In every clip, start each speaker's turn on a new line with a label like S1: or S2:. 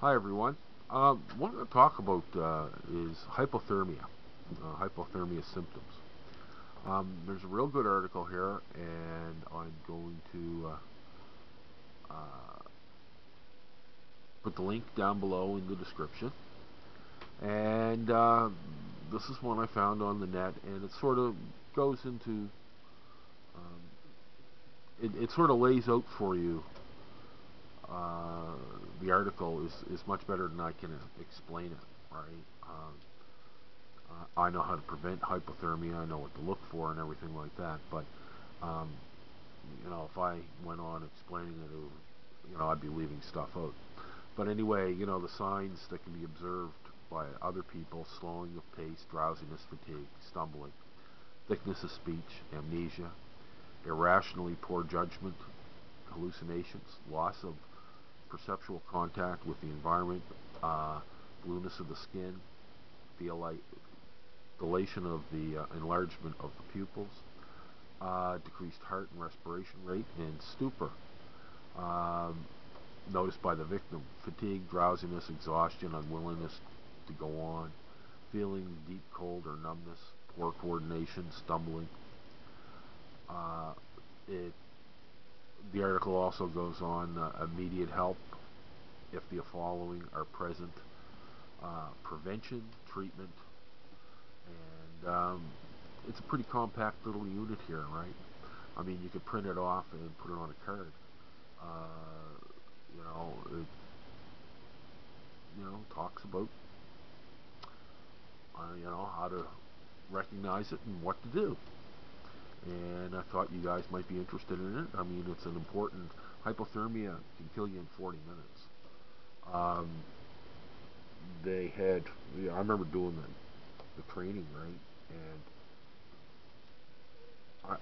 S1: Hi everyone. Um, what I'm going to talk about uh, is hypothermia, uh, hypothermia symptoms. Um, there's a real good article here, and I'm going to uh, uh, put the link down below in the description. And uh, this is one I found on the net, and it sort of goes into, um, it, it sort of lays out for you the article is, is much better than I can explain it, right? Um, I know how to prevent hypothermia, I know what to look for and everything like that, but, um, you know, if I went on explaining it, it would, you know, I'd be leaving stuff out. But anyway, you know, the signs that can be observed by other people, slowing of pace, drowsiness, fatigue, stumbling, thickness of speech, amnesia, irrationally poor judgment, hallucinations, loss of perceptual contact with the environment, uh, blueness of the skin, dilation of the uh, enlargement of the pupils, uh, decreased heart and respiration rate, and stupor. Um, noticed by the victim, fatigue, drowsiness, exhaustion, unwillingness to go on, feeling deep cold or numbness, poor coordination, stumbling. Uh, it the article also goes on uh, immediate help if the following are present uh, prevention, treatment, and um, it's a pretty compact little unit here, right? I mean, you could print it off and put it on a card. Uh, you know, it, you know, talks about, uh, you know, how to recognize it and what to do and I thought you guys might be interested in it. I mean, it's an important hypothermia can kill you in 40 minutes. Um, they had, I remember doing the, the training, right? And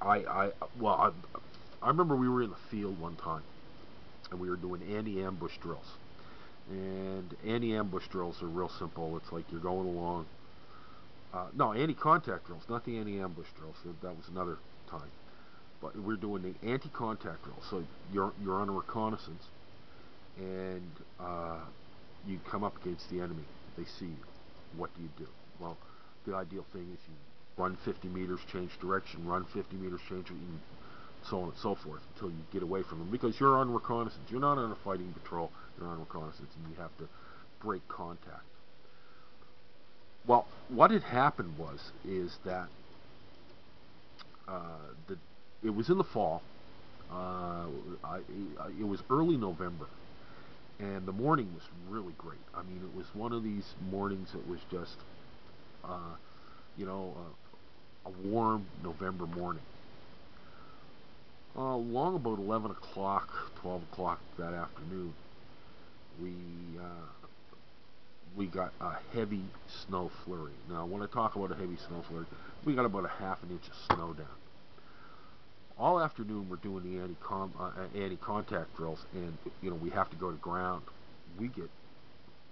S1: I, I, I well, I, I remember we were in the field one time, and we were doing anti-ambush drills. And anti-ambush drills are real simple. It's like you're going along. Uh, no, anti-contact drills, not the anti-ambush drills. That was another time. But we're doing the anti-contact drill. So you're you're on a reconnaissance, and uh, you come up against the enemy. They see you. What do you do? Well, the ideal thing is you run 50 meters, change direction, run 50 meters, change and so on and so forth until you get away from them because you're on reconnaissance. You're not on a fighting patrol. You're on reconnaissance, and you have to break contact. Well, what had happened was is that uh, the, it was in the fall. Uh, I, I, it was early November, and the morning was really great. I mean, it was one of these mornings that was just, uh, you know, a warm November morning. Uh, long about 11 o'clock, 12 o'clock that afternoon, we uh, we got a heavy snow flurry. Now, when I talk about a heavy snow flurry, we got about a half an inch of snow down. All afternoon, we're doing the anti uh, anti-contact drills, and you know we have to go to ground. We get,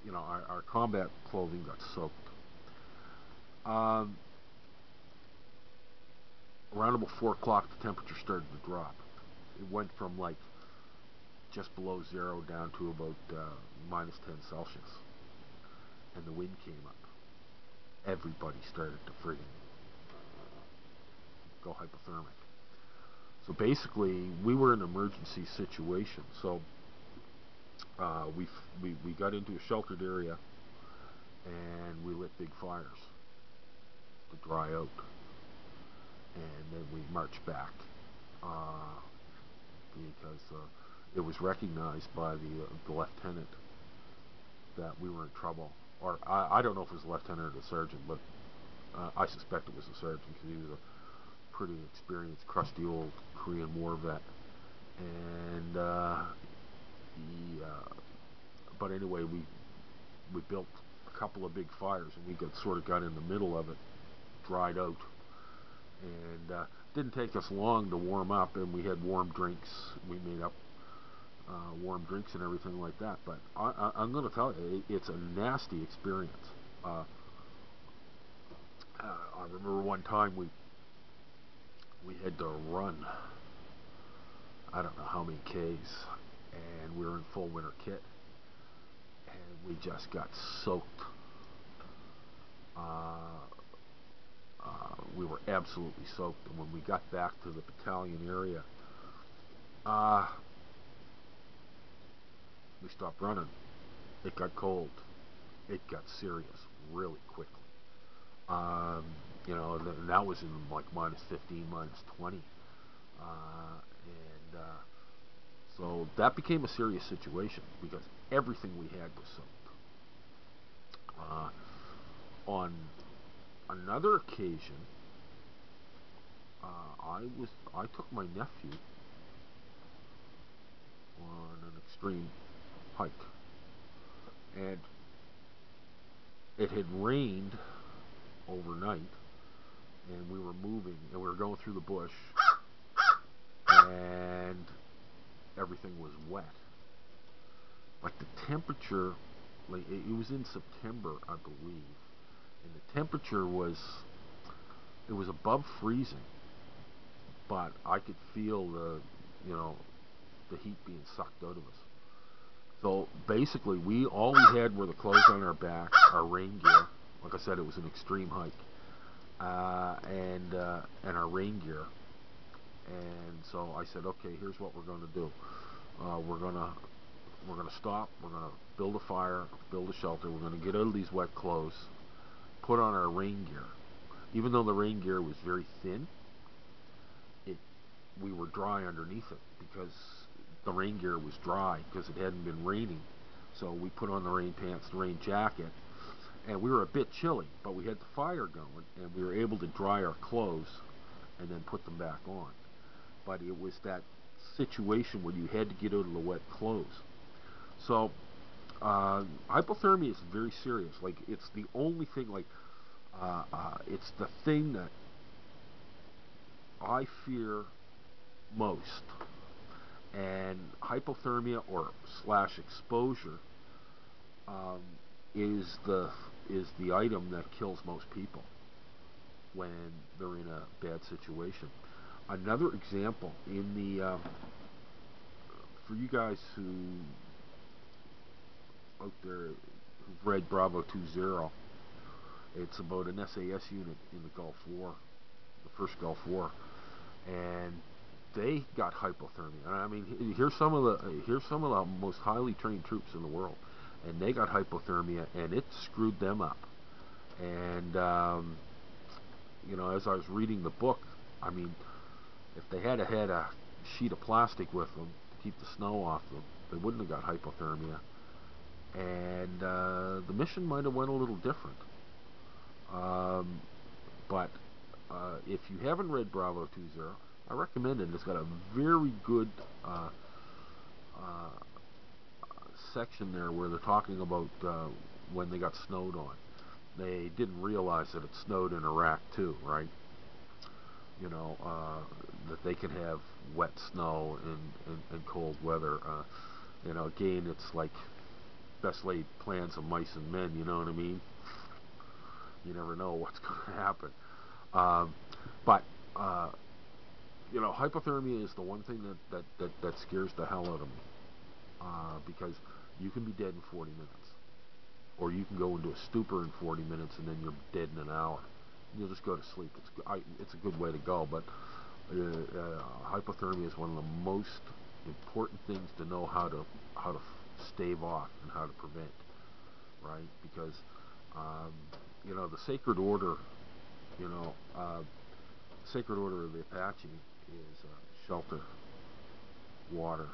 S1: you know, our, our combat clothing got soaked. Um, around about four o'clock, the temperature started to drop. It went from like just below zero down to about uh, minus 10 Celsius and the wind came up, everybody started to friggin' go hypothermic. So basically, we were in an emergency situation. So uh, we, we we got into a sheltered area, and we lit big fires to dry out, and then we marched back uh, because uh, it was recognized by the, uh, the lieutenant that we were in trouble or I, I don't know if it was a lieutenant or a sergeant, but uh, I suspect it was a sergeant because he was a pretty experienced, crusty old Korean War vet. And uh, he, uh, but anyway, we we built a couple of big fires, and we got sort of got in the middle of it, dried out, and uh, didn't take us long to warm up, and we had warm drinks. We made up uh, warm drinks and everything like that. But I, am going to tell you, it, it's a nasty experience. Uh, uh, I remember one time we we had to run. I don't know how many Ks, and we were in full winter kit, and we just got soaked. Uh, uh, we were absolutely soaked, and when we got back to the battalion area, uh, we stopped running. It got cold. It got serious really quickly. Um, you know, and that was in like minus 15, minus 20. Uh, and uh, so that became a serious situation because everything we had was soaked. Uh, on another occasion, uh, I was I took my nephew on an extreme hike, and it had rained overnight, and we were moving, and we were going through the bush, and everything was wet. But the temperature, like it, it was in September, I believe, and the temperature was, it was above freezing, but I could feel the, you know, the heat being sucked out of us. So basically, we all we had were the clothes on our back, our rain gear. Like I said, it was an extreme hike, uh, and uh, and our rain gear. And so I said, okay, here's what we're going to do. Uh, we're gonna we're gonna stop. We're gonna build a fire, build a shelter. We're gonna get out of these wet clothes, put on our rain gear. Even though the rain gear was very thin, it we were dry underneath it because the rain gear was dry because it hadn't been raining. So we put on the rain pants, the rain jacket, and we were a bit chilly, but we had the fire going, and we were able to dry our clothes and then put them back on. But it was that situation where you had to get out of the wet clothes. So uh, hypothermia is very serious. Like it's the only thing. Like uh, uh, it's the thing that I fear most and hypothermia or slash exposure um, is the is the item that kills most people when they're in a bad situation. Another example in the um, for you guys who out there who've read Bravo 20, it's about an SAS unit in the Gulf War, the first Gulf War, and they got hypothermia. I mean, here's some of the here's some of the most highly trained troops in the world, and they got hypothermia, and it screwed them up. And um, you know, as I was reading the book, I mean, if they had had a sheet of plastic with them to keep the snow off them, they wouldn't have got hypothermia, and uh, the mission might have went a little different. Um, but uh, if you haven't read Bravo 20, I recommend it. It's got a very good uh, uh, section there where they're talking about uh, when they got snowed on. They didn't realize that it snowed in Iraq too, right? You know, uh, that they can have wet snow and, and, and cold weather. Uh, you know, again, it's like best laid plans of mice and men, you know what I mean? You never know what's going to happen. Um, but uh, you know, hypothermia is the one thing that, that, that, that scares the hell out of me. Uh, because you can be dead in 40 minutes. Or you can go into a stupor in 40 minutes and then you're dead in an hour. You'll just go to sleep. It's, I, it's a good way to go, but uh, uh, hypothermia is one of the most important things to know how to how to stave off and how to prevent, right? Because um, you know the Sacred Order, you know, uh, Sacred Order of the Apache is uh, shelter, water,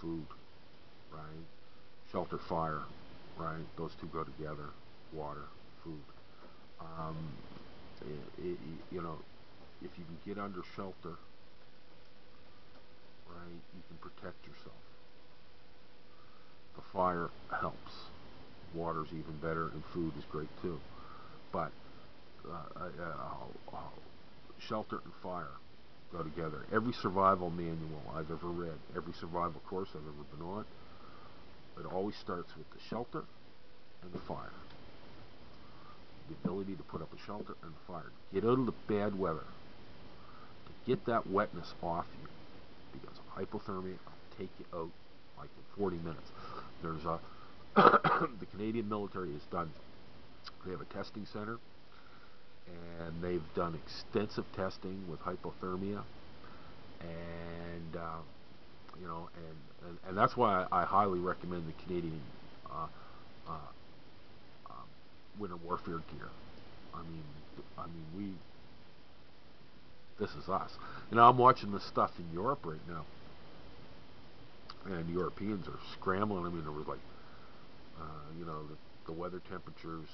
S1: food, right? Shelter, fire, right? Those two go together. Water, food. Um, it, it, you know, if you can get under shelter, right, you can protect yourself. The fire helps. Water's even better, and food is great too. But uh, uh, uh, shelter and fire go together. Every survival manual I've ever read, every survival course I've ever been on, it always starts with the shelter and the fire. The ability to put up a shelter and the fire. Get out of the bad weather. To get that wetness off you. Because hypothermia will take you out like in 40 minutes. There's a the Canadian military has done, they have a testing center, and they've done extensive testing with hypothermia, and uh, you know, and, and, and that's why I, highly recommend the Canadian uh, uh, uh, winter warfare gear. I mean, I mean, we. This is us. You know, I'm watching this stuff in Europe right now, and Europeans are scrambling. I mean, there was like, uh, you know, the, the weather temperatures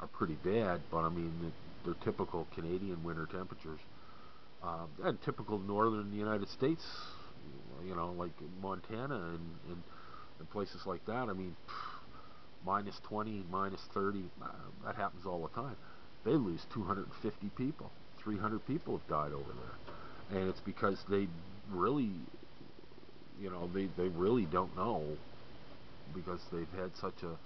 S1: are pretty bad, but I mean, they're typical Canadian winter temperatures, uh, and typical northern United States you know, like Montana and, and, and places like that. I mean, minus 20, minus 30, uh, that happens all the time. They lose 250 people. 300 people have died over there. And it's because they really, you know, they, they really don't know because they've had such a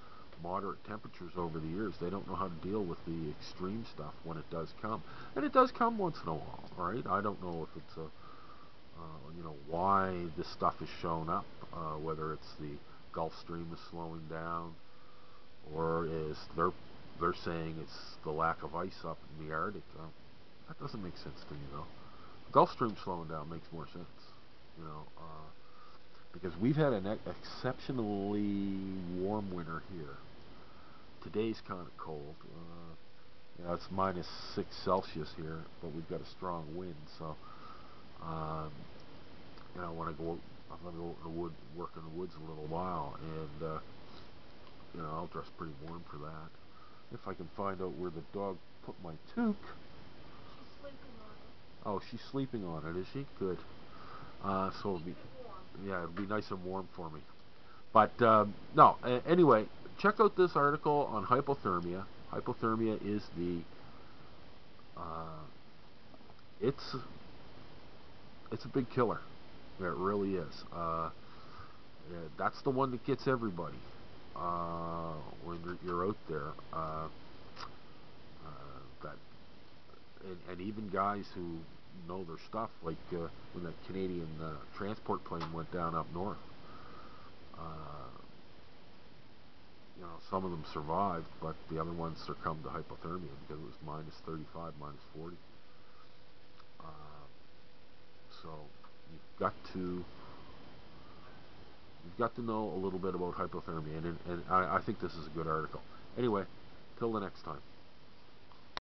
S1: moderate temperatures over the years. They don't know how to deal with the extreme stuff when it does come. And it does come once in a while, right? I don't know if it's a uh, you know, why this stuff is shown up, uh, whether it's the Gulf Stream is slowing down, or is they're they're saying it's the lack of ice up in the Arctic. Uh, that doesn't make sense to me though. Gulf Stream slowing down makes more sense, you know, uh, because we've had an exceptionally warm winter here. Today's kind of cold. Uh, you know, it's minus six Celsius here, but we've got a strong wind, so. Um, you know, I want to go. I'm going to go in the wood, work in the woods a little while, and uh, you know, I'll dress pretty warm for that. If I can find out where the dog put my toque.
S2: She's sleeping on it.
S1: Oh, she's sleeping on it, is she? Good. Uh, so it'll be, yeah, it'll be nice and warm for me. But um, no, anyway, check out this article on hypothermia. Hypothermia is the uh, it's it's a big killer. It really is. Uh, that's the one that gets everybody uh, when you're, you're, out there. Uh, uh, that and, and, even guys who know their stuff, like uh, when that Canadian transport plane went down up north. Know, some of them survived, but the other ones succumbed to hypothermia because it was minus 35, minus 40. Uh, so you've got to you've got to know a little bit about hypothermia, and, and I, I think this is a good article. Anyway, till the next time.